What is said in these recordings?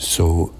So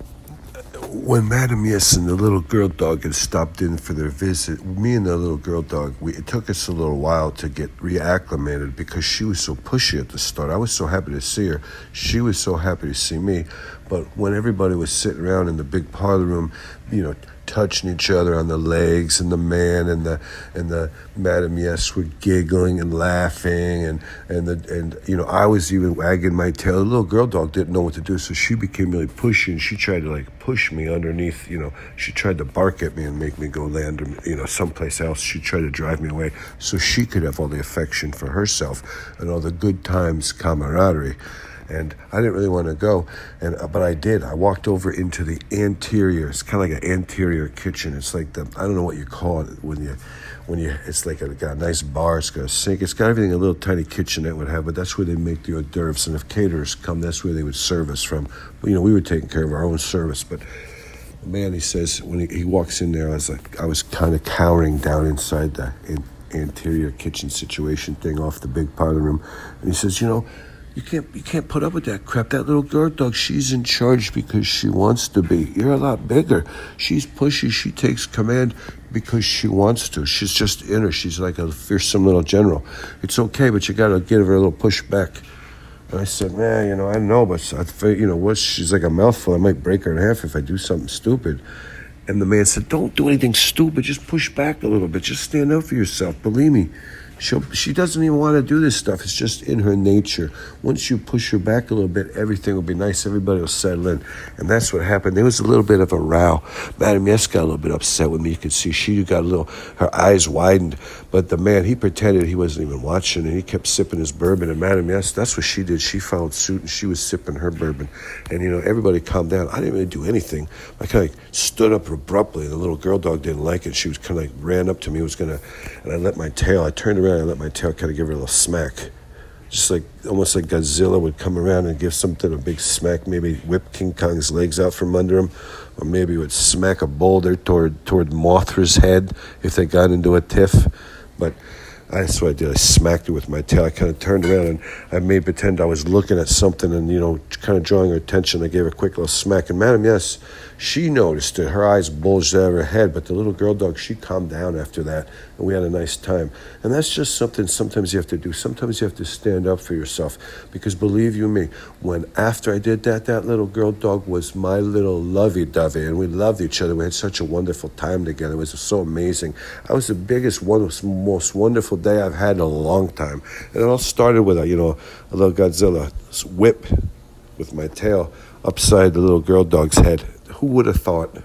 uh, when Madame Yes and the little girl dog had stopped in for their visit, me and the little girl dog, we, it took us a little while to get reacclimated because she was so pushy at the start. I was so happy to see her. She was so happy to see me. But when everybody was sitting around in the big parlor room, you know, touching each other on the legs, and the man and the and the Madam Yes were giggling and laughing, and and the and you know I was even wagging my tail. The little girl dog didn't know what to do, so she became really pushy, and she tried to like push me underneath. You know, she tried to bark at me and make me go land, you know, someplace else. She tried to drive me away so she could have all the affection for herself and all the good times, camaraderie and I didn't really want to go, and uh, but I did. I walked over into the anterior. It's kind of like an anterior kitchen. It's like the I don't know what you call it when you when you it's like a, got a nice bar. It's got a sink. It's got everything a little tiny kitchen kitchenette would have. But that's where they make the hors d'oeuvres. And if caterers come, that's where they would serve us from. You know, we were taking care of our own service, but. Man, he says when he, he walks in there, I was like, I was kind of cowering down inside the in, anterior kitchen situation thing off the big parlor room, and he says, you know, you can't you can't put up with that crap. That little girl dog, she's in charge because she wants to be. You're a lot bigger. She's pushy. She takes command because she wants to. She's just in her. She's like a fearsome little general. It's okay, but you got to give her a little push back. And I said, man, you know, I know, but I, you know, what? She's like a mouthful. I might break her in half if I do something stupid. And the man said, don't do anything stupid. Just push back a little bit. Just stand up for yourself. Believe me she she doesn't even want to do this stuff. It's just in her nature. Once you push her back a little bit, everything will be nice. Everybody will settle in. And that's what happened. There was a little bit of a row. Madam Yes got a little bit upset with me. You could see she got a little, her eyes widened. But the man, he pretended he wasn't even watching and he kept sipping his bourbon. And Madam Yes, that's what she did. She followed suit and she was sipping her bourbon. And, you know, everybody calmed down. I didn't really do anything. I kind of like stood up abruptly. The little girl dog didn't like it. She was kind of like ran up to me, was going to, and I let my tail, I turned around and let my tail kind of give her a little smack. Just like almost like Godzilla would come around and give something a big smack, maybe whip King Kong's legs out from under him, or maybe would smack a boulder toward toward Mothra's head if they got into a tiff. But that's what I did. I smacked her with my tail. I kind of turned around and I made pretend I was looking at something and, you know, kind of drawing her attention. I gave her a quick little smack. And Madam, yes, she noticed it. Her eyes bulged out of her head, but the little girl dog, she calmed down after that and we had a nice time. And that's just something sometimes you have to do. Sometimes you have to stand up for yourself because believe you me, when after I did that, that little girl dog was my little lovey dovey and we loved each other. We had such a wonderful time together. It was so amazing. I was the biggest, one, most wonderful day I've had in a long time. And it all started with a, you know, a little Godzilla whip with my tail upside the little girl dog's head. Who would have thought?